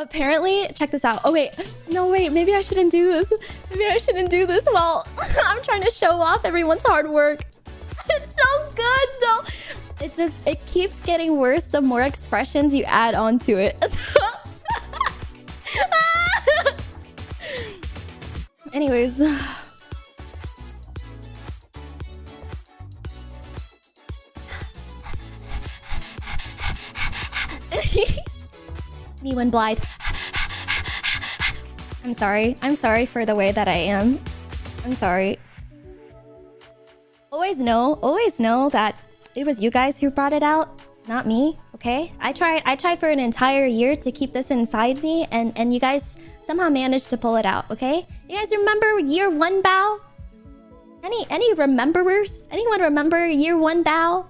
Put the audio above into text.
apparently, check this out. Oh, wait. No, wait. Maybe I shouldn't do this. Maybe I shouldn't do this while I'm trying to show off everyone's hard work. It's so good, though. It just, it keeps getting worse the more expressions you add onto it. Anyways. Me when Blythe. I'm sorry. I'm sorry for the way that I am. I'm sorry. Always know, always know that it was you guys who brought it out, not me, okay? I tried I tried for an entire year to keep this inside me and and you guys somehow managed to pull it out, okay? You guys remember year 1 Bao? Any any rememberers? Anyone remember year 1 Bao?